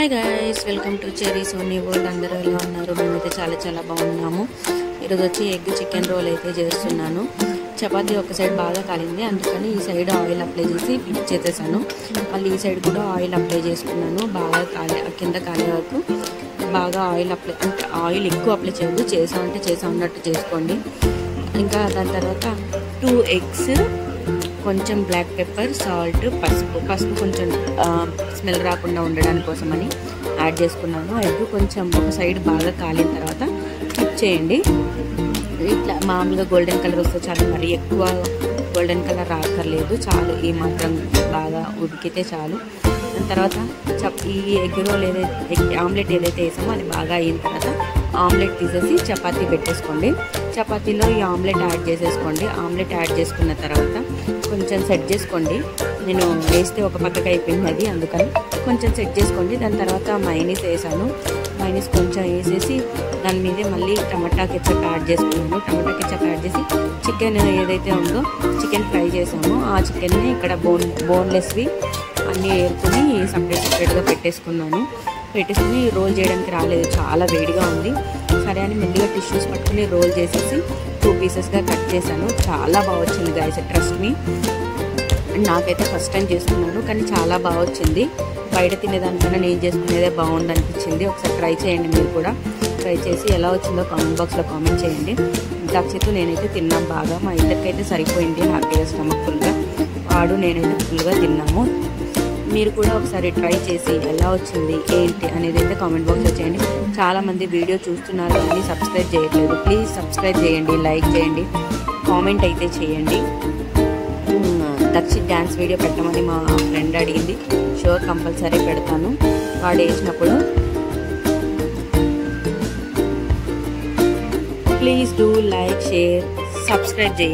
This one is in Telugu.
Hi guys welcome to Cherry Sony world అందరూ ఎలా ఉన్నారు? మేమైతే చాలా చాలా బాగున్నాము. ఈరోజు వచ్చి ఎగ్ చికెన్ రోల్ అయితే చేస్తున్నాను. చపాతీ ఒక సైడ్ బాగా కాలింది. అందుకని ఈ సైడ్ ఆయిల్ అప్లై చేసి ఫ్లిప్ చేసేసాను. మళ్ళీ ఈ సైడ్ కూడా ఆయిల్ అప్లై చేసుకున్నాను. బాగా కాలే కింద కాలే వరకు బాగా ఆయిల్ అప్లై అంటే ఆయిల్ ఎక్కువ అప్లై చేయొద్దు. చేసామంటే చేసా ఉన్నట్టు చేసుకోండి. ఇంకా దాని తర్వాత టూ ఎగ్స్ కొంచెం బ్లాక్ పెప్పర్ సాల్ట్ పసుపు పసుపు కొంచెం స్మెల్ రాకుండా ఉండడానికి కోసమని యాడ్ చేసుకున్నాను. ఎగ్ కొంచెం ఒక సైడ్ బాగా కాలిన తర్వాత ఫ్లిప్ చేయండి. ఇట్లా మామూలుగా గోల్డెన్ కలర్ వస్తే చాలు మరి ఎక్కువ గోల్డెన్ కలర్ రాకర్లేదు చాలు ఈ మాత్రం బాగా ఉడికితే చాలు. దాని తర్వాత చప్ ఈ ఎగ్ రోల్ ఏదైతే ఆమ్లెట్ ఏదైతే వేసామో అది బాగా అయిన తర్వాత ఆమ్లెట్ తీసేసి చపాతీ పెట్టేసుకోండి. చపాతీలో ఈ ఆమ్లెట్ యాడ్ చేసేసుకోండి. ఆమ్లెట్ యాడ్ చేసుకున్న తర్వాత కొంచెం సెట్ చేసుకోండి. నేను వేస్తే ఒక పక్కకి అయిపోయింది అది అందుకని కొంచెం సెట్ చేసుకోండి. దాని తర్వాత మైనీస్ వేసాను. మైనీస్ కొంచెం వేసేసి దాని మీదే మళ్ళీ టమాటా కెచ్చప్ యాడ్ చేసుకున్నాను. టమాటా కెచ్చప్ యాడ్ చేసి చికెన్ ఏదైతే ఉందో చికెన్ ఫ్రై చేసామో ఆ చికెన్ని ఇక్కడ బోన్ బోన్లెస్వి అన్నీ ఏరుకుని సపరేట్ సపరేట్గా పెట్టేసుకున్నాను. పెట్టేసుకుని రోల్ చేయడానికి రాలేదు. చాలా వేడిగా ఉంది. సరే అని ముందుగా టిష్యూస్ పట్టుకుని రోల్ చేసేసి టూ పీసెస్గా కట్ చేశాను. చాలా బాగా వచ్చింది గాయస్ ట్రస్ట్ని నాకైతే ఫస్ట్ టైం చేసుకున్నాను కానీ చాలా బాగా వచ్చింది. బయట తినేదానికన్నా నేను చేసుకునేదే బాగుంది అనిపించింది. ఒకసారి ట్రై చేయండి మీరు కూడా. ట్రై చేసి ఎలా వచ్చిందో కామెంట్ బాక్స్లో కామెంట్ చేయండి. దక్షిత్ నేనైతే తిన్నాం బాగా. మా ఇద్దరికైతే సరిపోయింది. హ్యాపీగా స్టమక్ ఫుల్గా వాడు నేనైతే ఫుల్గా తిన్నాము. మీరు కూడా ఒకసారి ట్రై చేసి ఎలా వచ్చింది ఏంటి అనేది అయితే కామెంట్ బాక్స్లో చేయండి. చాలామంది వీడియో చూస్తున్నారు కానీ సబ్స్క్రైబ్ చేయట్లేదు. ప్లీజ్ సబ్స్క్రైబ్ చేయండి లైక్ చేయండి కామెంట్ అయితే చేయండి. దక్షిత్ డ్యాన్స్ వీడియో పెట్టమని మా ఫ్రెండ్ అడిగింది. షూర్ కంపల్సరీ పెడతాను. వాడు వేసినప్పుడు please do like share subscribe చేయండి.